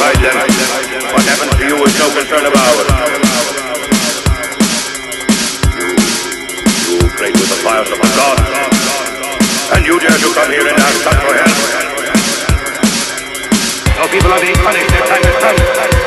fight them. What happens to you is no concern of ours. You, you played with the fires of a god. And you dare to come here and ask us for help. Your people are being punished. Their time has come.